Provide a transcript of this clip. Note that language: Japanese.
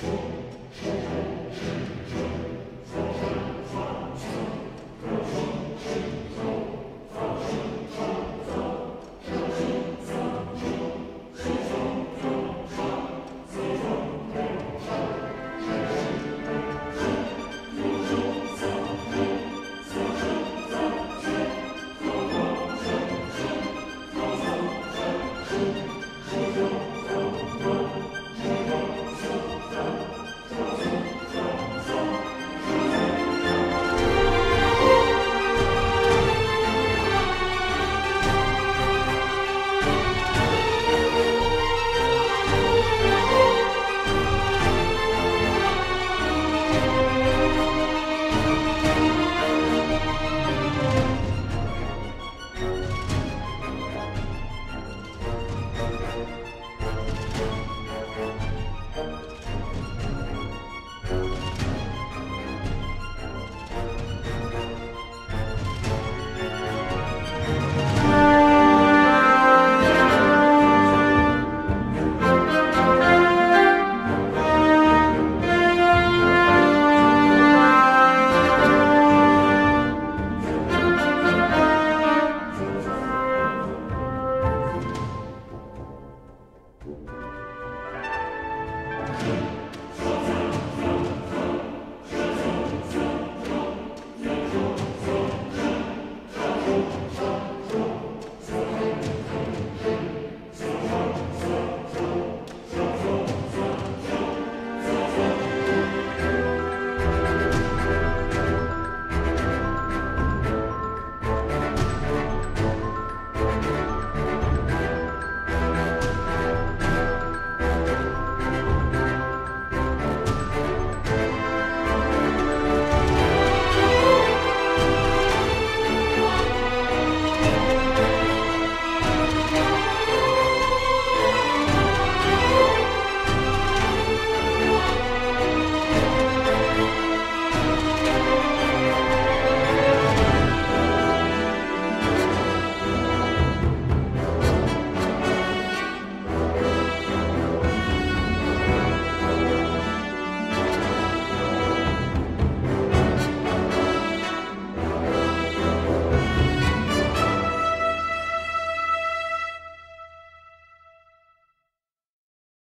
Sure.